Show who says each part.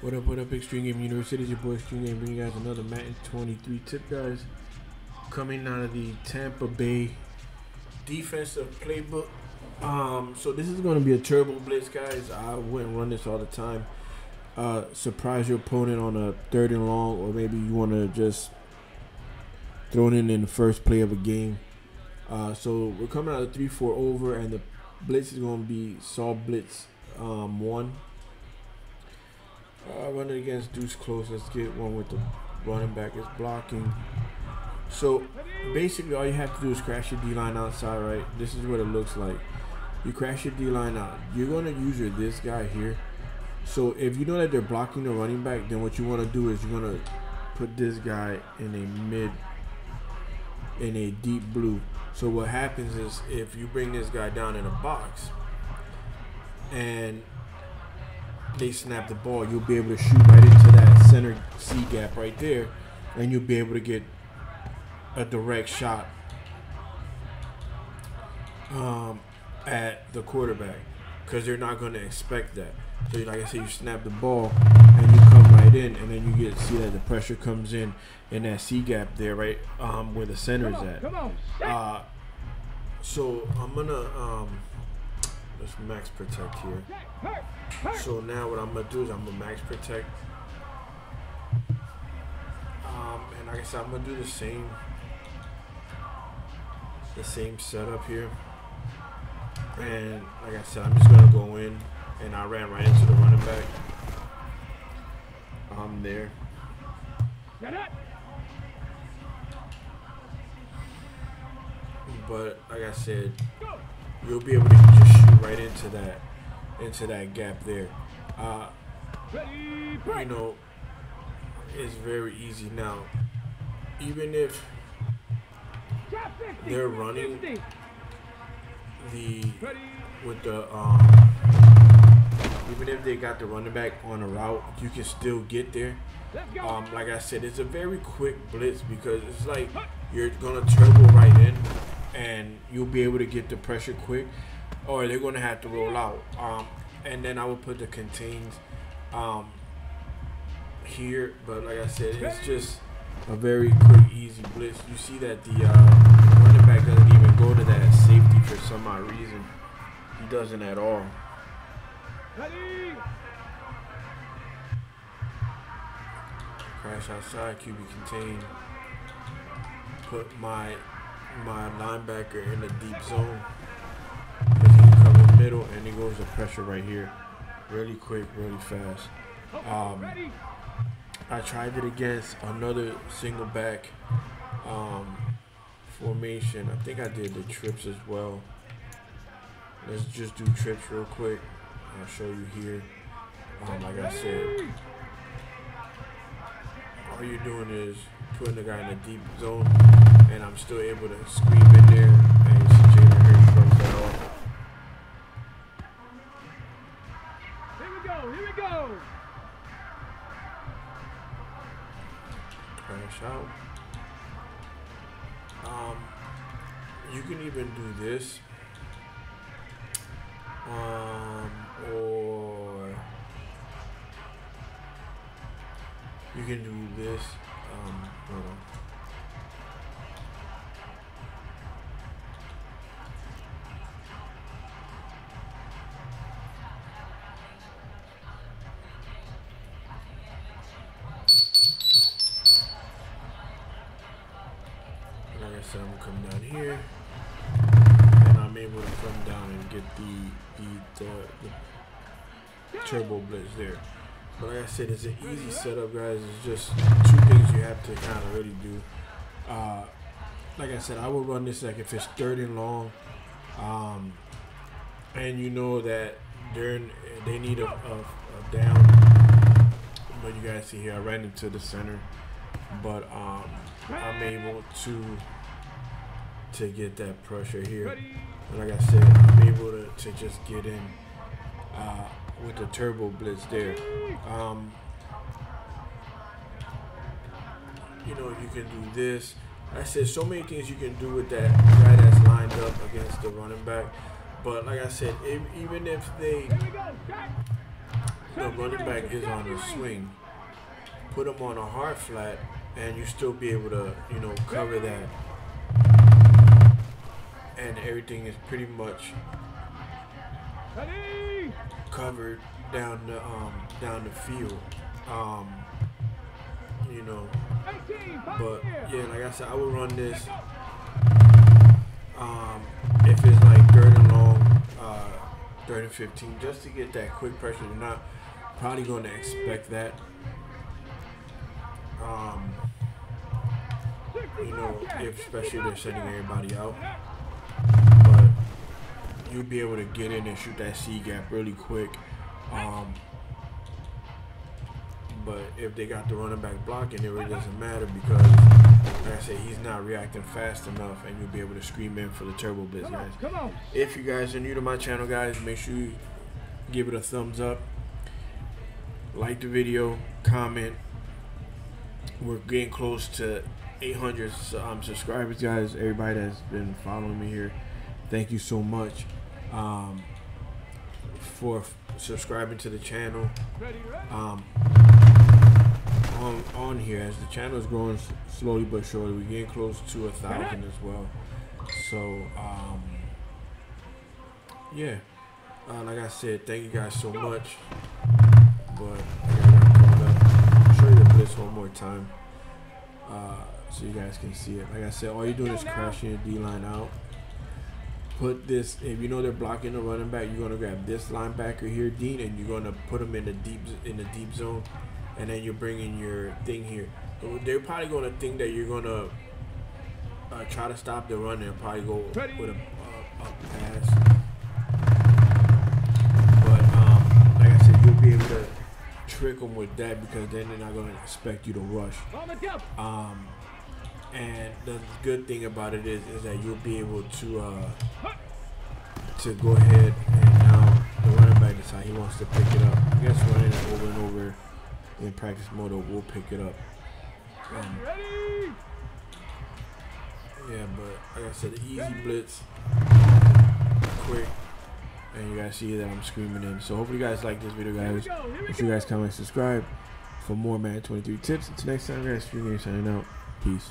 Speaker 1: What up, what up, Xtreme Game University? It's your boy Xtreme Game bringing you guys another Madden 23 tip, guys. Coming out of the Tampa Bay defensive playbook. Um, so this is going to be a turbo blitz, guys. I wouldn't run this all the time. Uh, surprise your opponent on a third and long, or maybe you want to just throw it in in the first play of a game. Uh, so we're coming out of 3-4 over, and the blitz is going to be Saw Blitz um, 1. Uh, running against Deuce Close. Let's get one with the running back is blocking. So basically, all you have to do is crash your D line outside, right? This is what it looks like. You crash your D line out. You're gonna use your this guy here. So if you know that they're blocking the running back, then what you want to do is you're gonna put this guy in a mid, in a deep blue. So what happens is if you bring this guy down in a box, and they snap the ball, you'll be able to shoot right into that center C gap right there, and you'll be able to get a direct shot um, at the quarterback because they're not going to expect that. So, like I said, you snap the ball and you come right in, and then you get see that the pressure comes in in that C gap there, right um, where the center is at. Come Uh, so I'm gonna um, let's max protect here. So now what I'm gonna do is I'm gonna max protect. Um, and like I said, I'm gonna do the same, the same setup here. And like I said, I'm just gonna go in, and I ran right into the running back. I'm there. But like I said, you'll be able to just shoot right into that into that gap there. Uh, you know, it's very easy now. Even if they're running the with the um, even if they got the running back on a route, you can still get there. Um, like I said, it's a very quick blitz because it's like you're gonna turbo right in, and you'll be able to get the pressure quick or they're going to have to roll out. Um, and then I will put the contains um, here. But like I said, it's just a very quick, easy blitz. You see that the uh, running back doesn't even go to that safety for some odd reason. He doesn't at all. Crash outside, QB contain. Put my my linebacker in the deep zone middle and he goes to pressure right here. Really quick, really fast. Um, I tried it against another single back um, formation. I think I did the trips as well. Let's just do trips real quick. I'll show you here. Um, like I said, all you're doing is putting the guy in a deep zone, and I'm still able to scream in there, and Jalen Hurts shrugs that off.
Speaker 2: Here we go.
Speaker 1: Crash out. Um, you can even do this. Um, or you can do this. Um, like I said, I'm come down here, and I'm able to come down and get the the, the, the turbo blitz there. But like I said, it's an easy setup, guys. It's just two things you have to kind of really do. Uh, like I said, I will run this like if it's third and long, um, and you know that they're they need a, a, a down. But you guys see here, I ran into the center, but um, I'm able to to get that pressure here. And like I said, I'm able to, to just get in uh, with the turbo blitz there. Um, you know, you can do this. I said so many things you can do with that guy that's lined up against the running back. But like I said, if, even if they the running back is on a swing, put him on a hard flat, and you still be able to, you know, cover that. And everything is pretty much covered down the um, down the field. Um, you know, but yeah, like I said, I would run this. Um, if it's like third and long, uh, third and 15, just to get that quick pressure. You're not probably going to expect that. Um, you know, if especially they're sending everybody out. You'll be able to get in and shoot that C gap really quick. Um, but if they got the running back blocking, it really doesn't matter because, like I said, he's not reacting fast enough, and you'll be able to scream in for the turbo blitz, guys. If you guys are new to my channel, guys, make sure you give it a thumbs up, like the video, comment. We're getting close to 800 um, subscribers, guys. Everybody that's been following me here, thank you so much um, for subscribing to the channel. Um, on on here as the channel is growing slowly but surely. We're getting close to a thousand as well. So um, yeah, uh, like I said, thank you guys so much. But I'll show you the blitz one more time, uh, so you guys can see it. Like I said, all you're doing is crashing your D line out. Put this if you know they're blocking the running back, you're gonna grab this linebacker here, Dean, and you're gonna put him in the deep in the deep zone and then you're bringing your thing here. They're probably going to think that you're going to uh, try to stop the run and probably go Ready. with a, uh, a pass. But um, like I said, you'll be able to trick them with that because then they're not going to expect you to rush. Um, and the good thing about it is, is that you'll be able to uh, to go ahead and now the running back decides he wants to pick it up. I guess running it over and over in practice mode, we'll pick it up. Um, yeah, but like I said, the easy blitz, quick, and you guys see that I'm screaming in. So hopefully you guys like this video, guys. Make sure you guys comment subscribe for more Madden 23 tips. Until next time, guys, Stream Game signing out. Peace.